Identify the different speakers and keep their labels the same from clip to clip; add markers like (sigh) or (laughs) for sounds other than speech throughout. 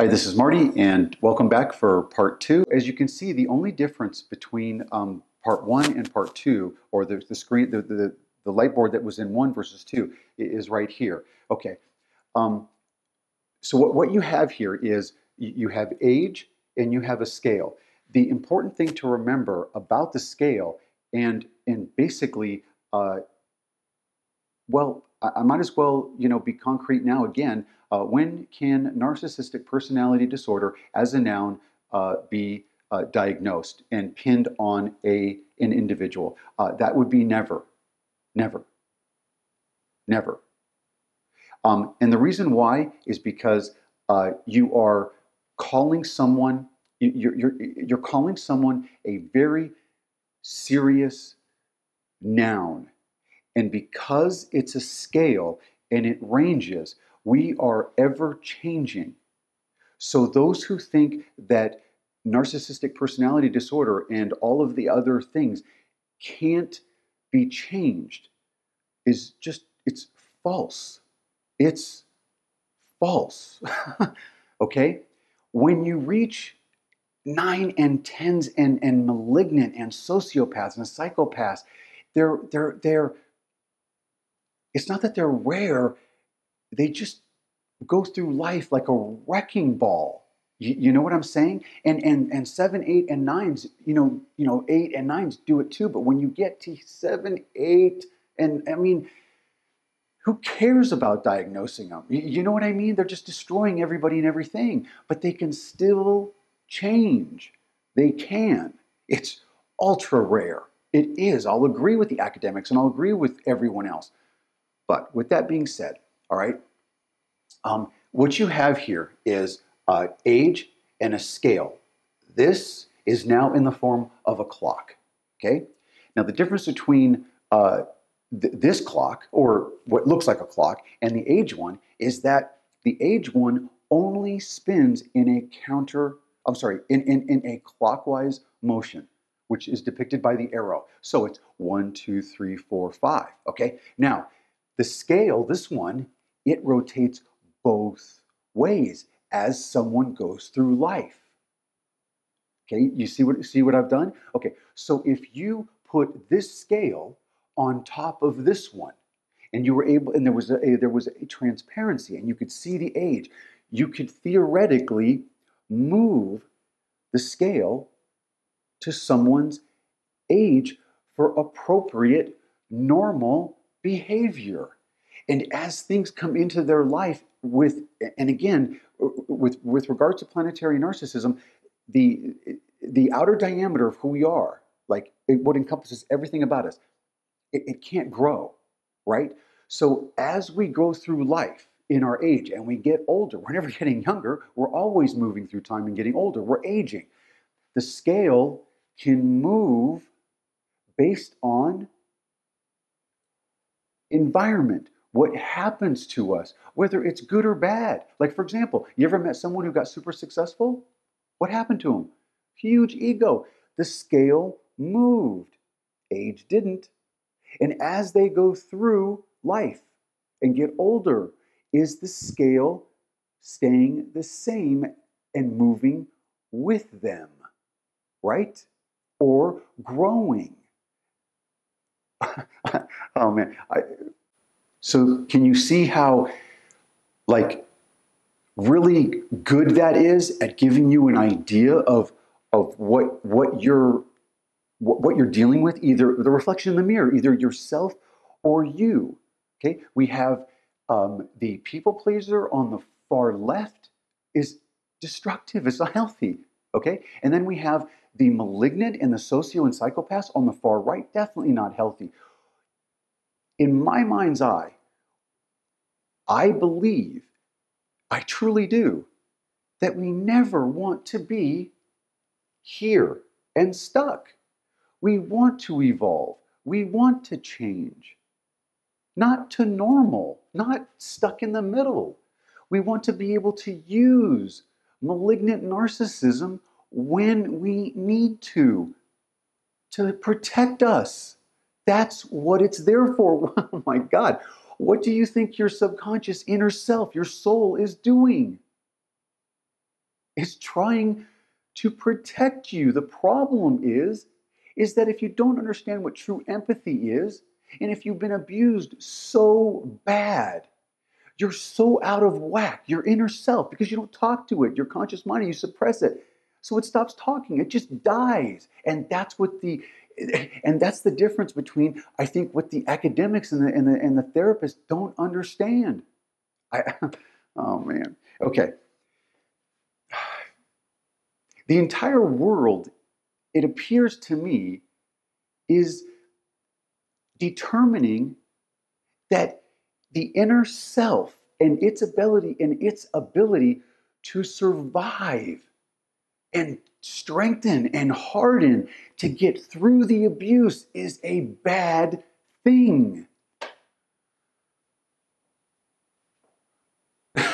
Speaker 1: Hi, this is Marty, and welcome back for part two. As you can see, the only difference between um, part one and part two, or the, the screen, the, the, the light board that was in one versus two, is right here. Okay. Um, so what, what you have here is you have age and you have a scale. The important thing to remember about the scale and and basically, uh, well, I, might as well you know be concrete now again. Uh, when can narcissistic personality disorder, as a noun, uh, be uh, diagnosed and pinned on a an individual? Uh, that would be never, never, never. Um, and the reason why is because uh, you are calling someone you're, you're, you're calling someone a very serious noun. And because it's a scale and it ranges, we are ever changing. So, those who think that narcissistic personality disorder and all of the other things can't be changed is just, it's false. It's false. (laughs) okay? When you reach nine and tens and, and malignant and sociopaths and psychopaths, they're, they're, they're, it's not that they're rare, they just go through life like a wrecking ball. You, you, know what I'm saying? And and and seven, eight, and nines, you know, you know, eight and nines do it too. But when you get to seven, eight, and I mean, who cares about diagnosing them? You, you know what I mean? They're just destroying everybody and everything. But they can still change. They can. It's ultra rare. It is. I'll agree with the academics and I'll agree with everyone else. But with that being said, all right, um, what you have here is uh, age and a scale. This is now in the form of a clock. Okay. Now the difference between uh, th- this clock, or what looks like a clock, and the age one is that the age one only spins in a counter I'm sorry, in, in, in a clockwise motion, which is depicted by the arrow. So it's one, two, three, four, five. Okay. Now, the scale, this one, it rotates both ways as someone goes through life. Okay, you see what see what I've done? Okay, so if you put this scale on top of this one, and you were able, and there was a, there was a transparency, and you could see the age, you could theoretically move the scale to someone's age for appropriate, normal behavior. And as things come into their life with, and again, with, with regard to planetary narcissism, the, the outer diameter of who we are, like it, what encompasses everything about us, it, it can't grow, right? So as we go through life, in our age and we get older. We're never (laughs) getting younger. We're always moving through time and getting older. We're aging. The scale can move based on environment, what happens to us, whether it's good or bad. Like, for example, you ever met someone who got super successful? What happened to them? Huge ego. The scale moved, age didn't. And as they go through life and get older, is the scale staying the same and moving with them, right? Or growing? (laughs) oh man. I, so, can you see how, like, really good that is at giving you an idea of, of what, what you're what, what you're dealing with, either the reflection in the mirror, either yourself or you. Okay, we have um, the people pleaser on the far left is destructive, it's unhealthy. Okay? And then we have the malignant and the socio and psychopaths on the far right, definitely not healthy. In my mind's eye, I believe, I truly do, that we never want to be here and stuck. We want to evolve. We want to change not to normal, not stuck in the middle. We want to be able to use malignant narcissism when we need to, to protect us. That's what it's there for. (laughs) Oh my God. What do you think your subconscious inner self, your soul, is doing? is trying to protect you. The problem is, is that if you don't understand what true empathy is, and if you've been abused so bad, you're so out of whack, your inner self, because you don't talk to it, your conscious mind, you suppress it. So it stops talking, it just dies. And that's what the and that's the difference between I think what the academics and the and the, and the therapists don't understand. I, (laughs) oh man. Okay. The entire world, it appears to me, is determining that the inner self and its ability and its ability to survive and strengthen and harden to get through the abuse is a bad thing. (laughs)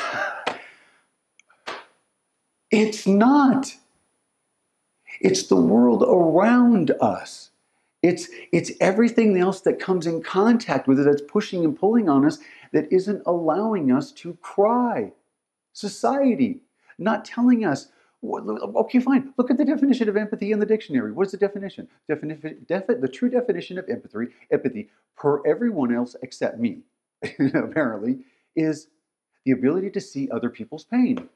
Speaker 1: it's not. It's the world around us. It's, it's everything else that comes in contact with it that's pushing and pulling on us that isn't allowing us to cry. Society, not telling us, okay, fine, look at the definition of empathy in the dictionary. What's the definition? Defini- defi- the true definition of empathy, empathy, per everyone else except me, (laughs) apparently, is the ability to see other people's pain.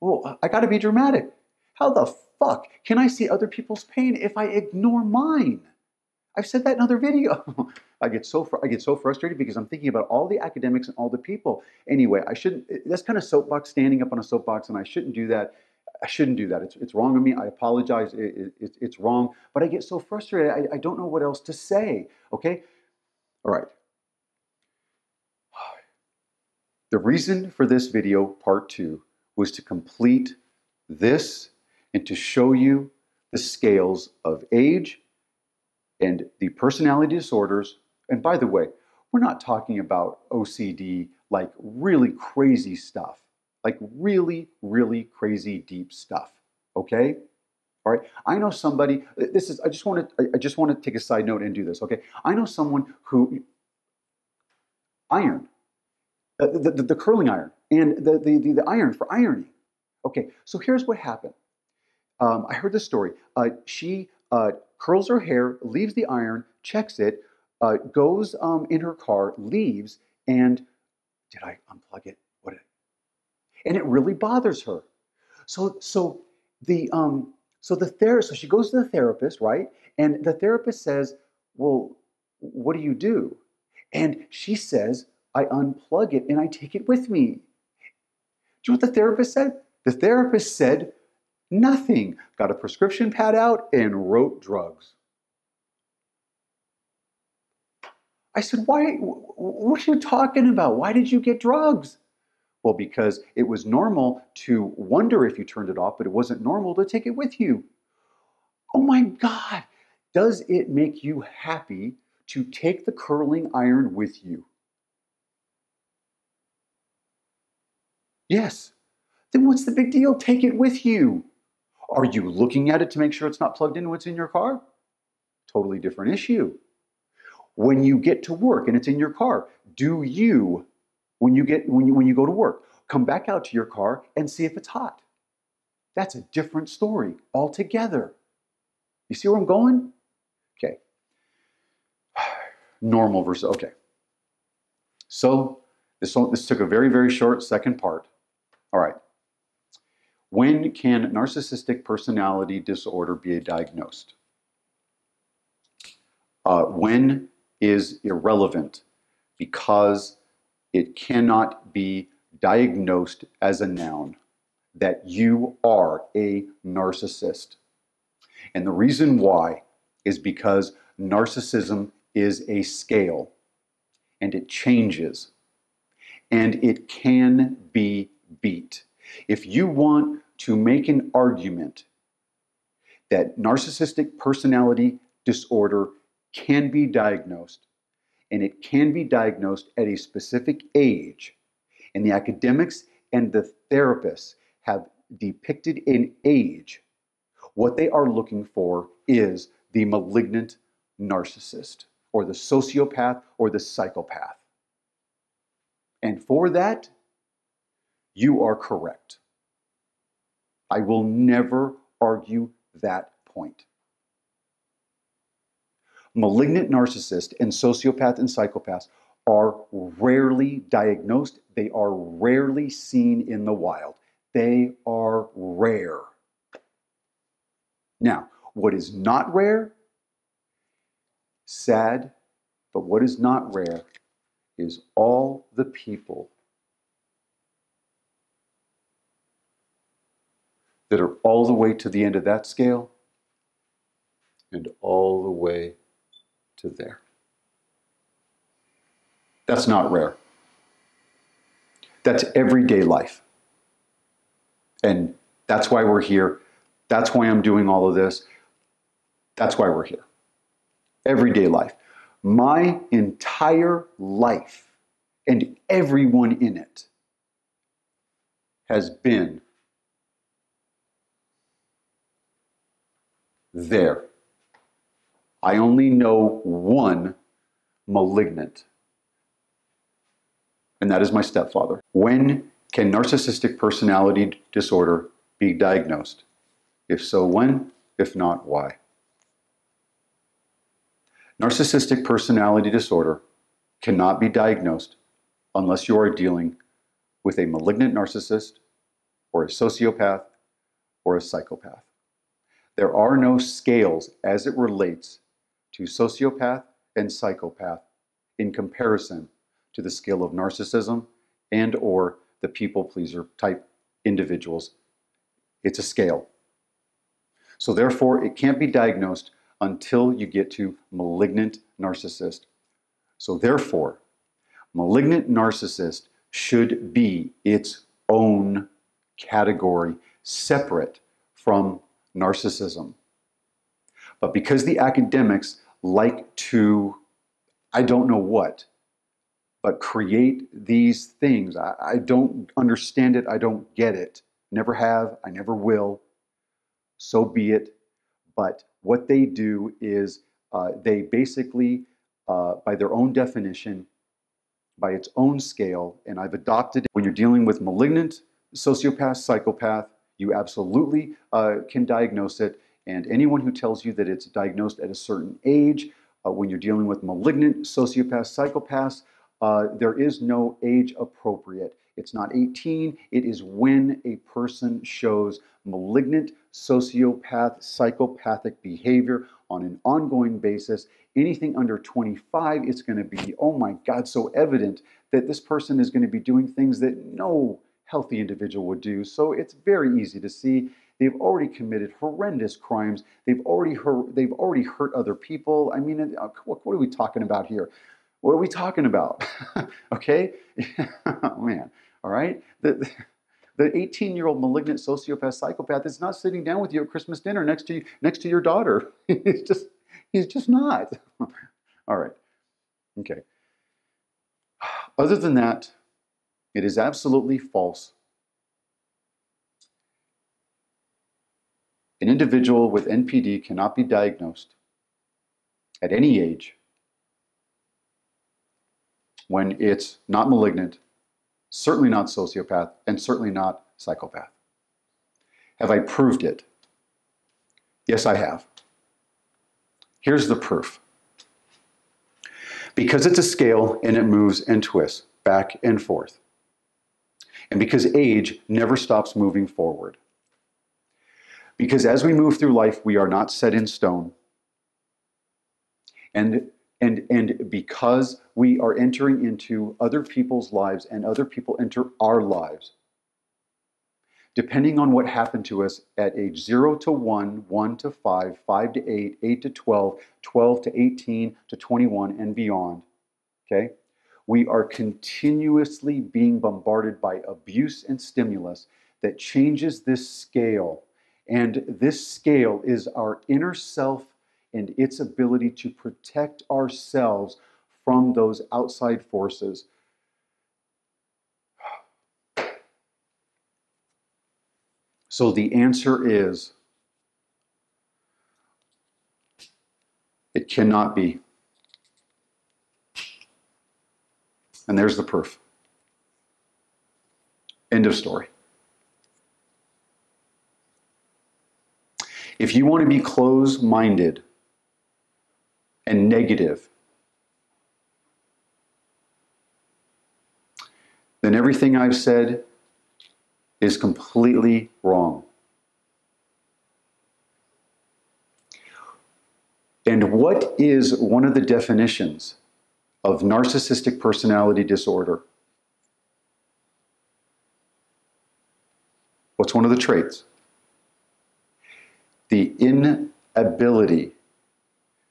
Speaker 1: Well, I got to be dramatic. How the fuck can I see other people's pain if I ignore mine? I've said that in other (laughs) video. I get so fr- I get so frustrated because I'm thinking about all the academics and all the people. Anyway, I shouldn't. That's kind of soapbox standing up on a soapbox, and I shouldn't do that. I shouldn't do that. It's, it's wrong of me. I apologize. It, it, it's wrong. But I get so frustrated. I, I don't know what else to say. Okay. All right. (sighs) The reason for this video, part two, was to complete this and to show you the scales of age and the personality disorders. And by the way, we're not talking about OCD like really crazy stuff, like really, really crazy deep stuff. Okay? All right. I know somebody. This is. I just want to. I just want to take a side note and do this. Okay. I know someone who iron, uh, the, the, the curling iron, and the, the, the, iron for ironing. Okay, so here's what happened. Um, I heard this story. Uh, she uh, curls her hair, leaves the iron, checks it, uh, goes um, in her car, leaves, and did I unplug it? What? Did I, and it really bothers her. So, so the um, so the therapist, so she goes to the therapist, right? And the therapist says, "Well, what do you do?" And she says, "I unplug it and I take it with me." Do you know what the therapist said? The therapist said, Nothing. Got a prescription pad out and wrote drugs. I said, Why? What are you talking about? Why did you get drugs? Well, because it was normal to wonder if you turned it off, but it wasn't normal to take it with you. Oh my God. Does it make you happy to take the curling iron with you? Yes. Then what's the big deal? Take it with you. Are you looking at it to make sure it's not plugged into what's in your car? Totally different issue. When you get to work and it's in your car, do you, when you get when you when you go to work, come back out to your car and see if it's hot? That's a different story altogether. You see where I'm going? Okay. (sighs) Normal versus okay. So this, this took a very, very short second part. All right. When can narcissistic personality disorder be diagnosed? Uh, when is irrelevant because it cannot be diagnosed as a noun that you are a narcissist. And the reason why is because narcissism is a scale and it changes and it can be beat. If you want to make an argument that narcissistic personality disorder can be diagnosed, and it can be diagnosed at a specific age, and the academics and the therapists have depicted an age, what they are looking for is the malignant narcissist, or the sociopath, or the psychopath. And for that, you are correct. I will never argue that point. Malignant narcissists and sociopath and psychopaths are rarely diagnosed. They are rarely seen in the wild. They are rare. Now, what is not rare, sad, but what is not rare is all the people that are all the way to the end of that scale and all the way to there. That's not rare. That's everyday life. And that's why we're here. That's why I'm doing all of this. That's why we're here. Everyday life. My entire life and everyone in it has been there. I only know one malignant, and that is my stepfather. When can narcissistic personality disorder be diagnosed? If so, when? If not, why? Narcissistic personality disorder cannot be diagnosed unless you are dealing with a malignant narcissist or a sociopath or a psychopath. There are no scales as it relates to sociopath and psychopath in comparison to the scale of narcissism and or the people pleaser type individuals. It's a scale. So therefore, it can't be diagnosed until you get to malignant narcissist. So therefore, malignant narcissist should be its own category, separate from narcissism. But because the academics like to, I don't know what, but create these things, I, I don't understand it, I don't get it, never have, I never will, so be it. But what they do is uh, they basically, uh, by their own definition, by its own scale, and I've adopted it when you're dealing with malignant sociopath, psychopath, you absolutely uh, can diagnose it. And anyone who tells you that it's diagnosed at a certain age, uh, when you're dealing with malignant sociopaths, psychopaths, uh, there is no age appropriate. It's not 18, it is when a person shows malignant sociopath, psychopathic behavior on an ongoing basis. Anything under 25, it's going to be, oh my God, so evident that this person is going to be doing things that no healthy individual would do. So it's very easy to see they've already committed horrendous crimes. They've already hurt, they've already hurt other people. I mean, uh, what, are we talking about here? What are we talking about? (laughs) okay? oh, (laughs) man. All right? The, the 18-year-old malignant sociopath psychopath is not sitting down with you at Christmas dinner next to you, next to your daughter. (laughs) he's just he's just not. All right. Okay. Other than that, it is absolutely false. An individual with NPD cannot be diagnosed at any age when it's not malignant, certainly not sociopath, and certainly not psychopath. Have I proved it? Yes, I have. Here's the proof. Because it's a scale and it moves and twists back and forth and because age never stops moving forward. Because as we move through life, we are not set in stone. And, and, and because we are entering into other people's lives and other people enter our lives, depending on what happened to us at age 0 to 1, 1 to 5, 5 to 8, 8 to 12, 12 to 18 to 21, and beyond, okay? We are continuously being bombarded by abuse and stimulus that changes this scale. And this scale is our inner self and its ability to protect ourselves from those outside forces. So the answer is it cannot be. And there's the proof. End of story. If you want to be close minded and negative, then everything I've said is completely wrong. And what is one of the definitions of narcissistic personality disorder? What's one of the traits? The inability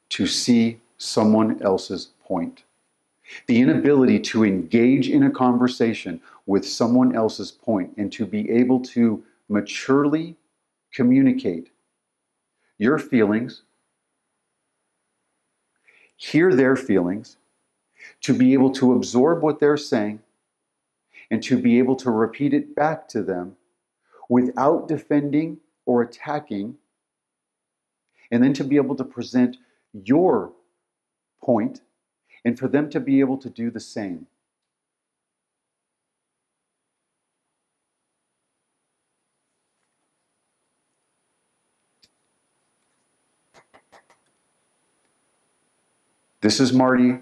Speaker 1: to see someone else's point. The inability to engage in a conversation with someone else's point and to be able to maturely communicate your feelings, hear their feelings, to be able to absorb what they're saying, and to be able to repeat it back to them without defending or attacking, and then to be able to present your point and for them to be able to do the same. This is Marty,